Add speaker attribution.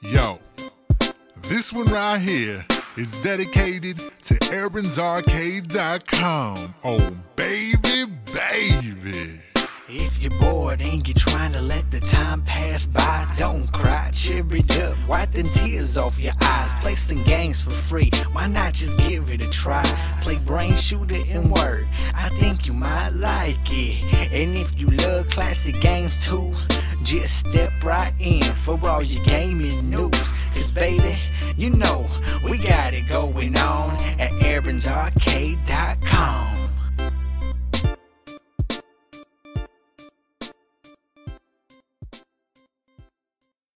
Speaker 1: Yo, this one right here is dedicated to AaronsArcade.com. Oh, baby, baby.
Speaker 2: If you're bored and you're trying to let the time pass by, don't cry, cheer it up, wipe them tears off your eyes. Play some games for free, why not just give it a try? Play brain shooter and word, like it. And if you love classic games too, just step right in for all your gaming news. Cause baby, you know we got it going on at AaronsArcade.com.